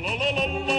la la la la